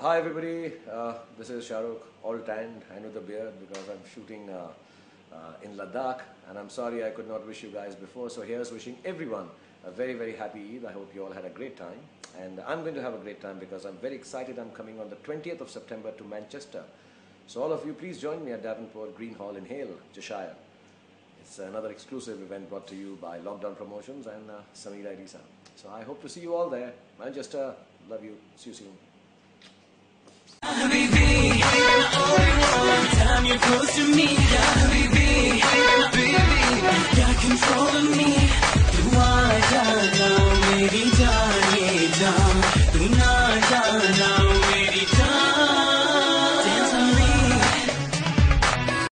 Hi everybody, uh, this is Shahrukh, all tanned and with a beard because I'm shooting uh, uh, in Ladakh and I'm sorry I could not wish you guys before so here's wishing everyone a very very happy Eid. I hope you all had a great time and I'm going to have a great time because I'm very excited. I'm coming on the 20th of September to Manchester. So all of you please join me at Davenport Green Hall in Hale, Cheshire. It's another exclusive event brought to you by Lockdown Promotions and uh, Samir ID Sound. So I hope to see you all there. Manchester, love you. See you soon. close to me. yeah, baby, baby, got control of me. Tu aa jana, die, jaane dam, tu na jana.